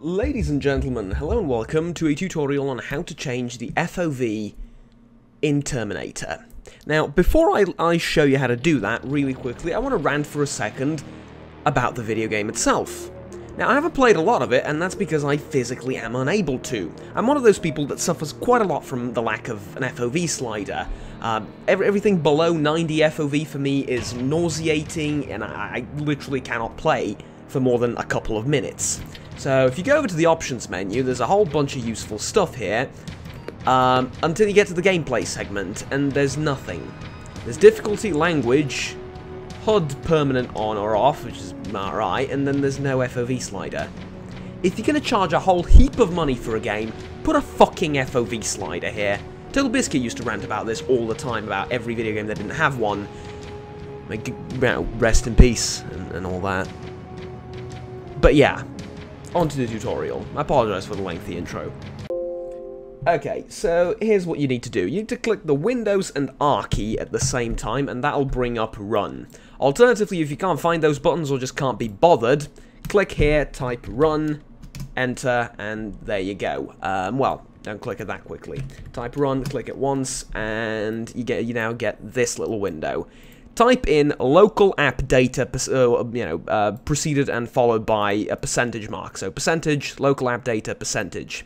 Ladies and gentlemen, hello and welcome to a tutorial on how to change the FOV in Terminator. Now, before I, I show you how to do that really quickly, I want to rant for a second about the video game itself. Now, I haven't played a lot of it, and that's because I physically am unable to. I'm one of those people that suffers quite a lot from the lack of an FOV slider. Uh, every, everything below 90 FOV for me is nauseating, and I, I literally cannot play for more than a couple of minutes. So if you go over to the options menu, there's a whole bunch of useful stuff here, um, until you get to the gameplay segment, and there's nothing. There's difficulty, language, HUD permanent on or off, which is alright, and then there's no FOV slider. If you're going to charge a whole heap of money for a game, put a fucking FOV slider here. Total Biscuit used to rant about this all the time, about every video game that didn't have one. Rest in peace, and, and all that. But yeah, on to the tutorial. I apologize for the lengthy intro. Okay, so here's what you need to do. You need to click the Windows and R key at the same time, and that'll bring up Run. Alternatively, if you can't find those buttons or just can't be bothered, click here, type Run, enter, and there you go. Um, well, don't click it that quickly. Type Run, click it once, and you get you now get this little window. Type in local app data, uh, you know, uh, preceded and followed by a percentage mark. So percentage, local app data, percentage.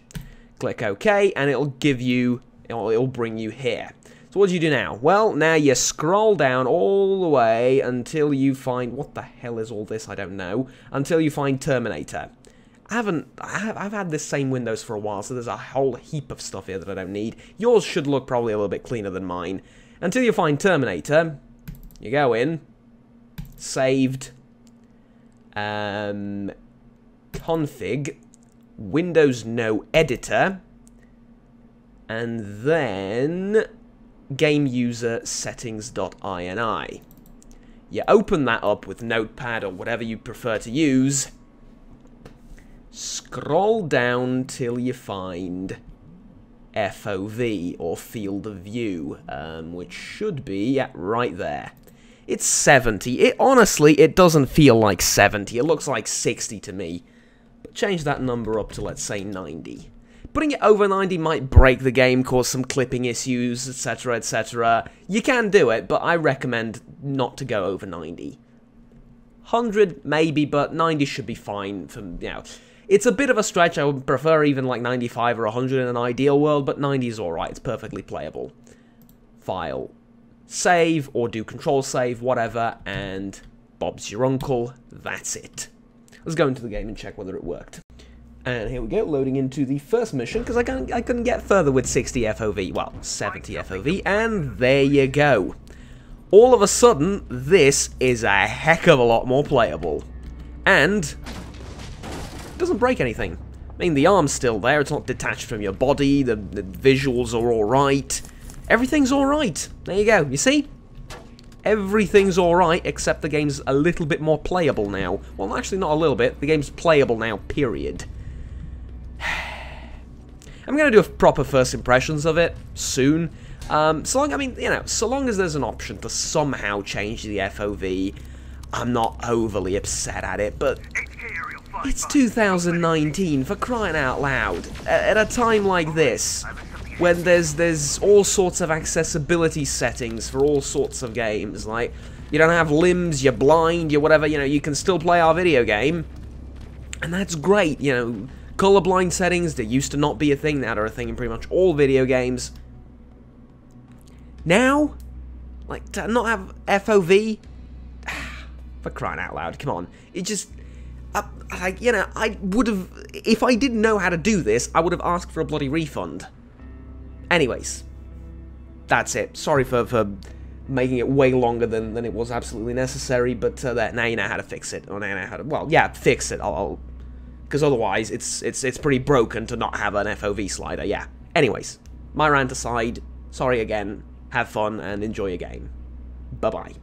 Click OK, and it'll give you, it'll, it'll bring you here. So what do you do now? Well, now you scroll down all the way until you find, what the hell is all this? I don't know. Until you find Terminator. I haven't, I have, I've had this same Windows for a while, so there's a whole heap of stuff here that I don't need. Yours should look probably a little bit cleaner than mine. Until you find Terminator, you go in, saved, um, config, Windows No Editor, and then game user settings.ini. You open that up with Notepad or whatever you prefer to use. Scroll down till you find FOV or field of view, um, which should be yeah, right there. It's 70. It honestly, it doesn't feel like 70. It looks like 60 to me But change that number up to, let's say, 90. Putting it over 90 might break the game, cause some clipping issues, etc, etc. You can do it, but I recommend not to go over 90. 100, maybe, but 90 should be fine for, you know... It's a bit of a stretch, I would prefer even like 95 or 100 in an ideal world, but 90 is alright, it's perfectly playable. File. Save, or do control save, whatever, and Bob's your uncle, that's it. Let's go into the game and check whether it worked. And here we go, loading into the first mission, because I, I couldn't get further with 60 FOV, well, 70 FOV, and there you go. All of a sudden, this is a heck of a lot more playable. And, doesn't break anything. I mean, the arm's still there, it's not detached from your body, the, the visuals are alright. Everything's alright. There you go, you see? Everything's alright, except the game's a little bit more playable now. Well, actually not a little bit, the game's playable now, period. I'm going to do a proper first impressions of it soon. Um, so long, I mean, you know, so long as there's an option to somehow change the FOV, I'm not overly upset at it, but it's 2019, for crying out loud. At a time like this, when there's there's all sorts of accessibility settings for all sorts of games. Like, you don't have limbs, you're blind, you're whatever, you know, you can still play our video game. And that's great, you know. Colorblind settings, they used to not be a thing, now they're a thing in pretty much all video games. Now, like, to not have FOV, for crying out loud, come on. It just, uh, like, you know, I would have, if I didn't know how to do this, I would have asked for a bloody refund. Anyways, that's it. Sorry for, for making it way longer than, than it was absolutely necessary, but uh, that, now you know how to fix it. Or now you know how to, well, yeah, fix it. I'll, because otherwise it's, it's, it's pretty broken to not have an FOV slider, yeah. Anyways, my rant aside, sorry again, have fun and enjoy your game. Bye-bye.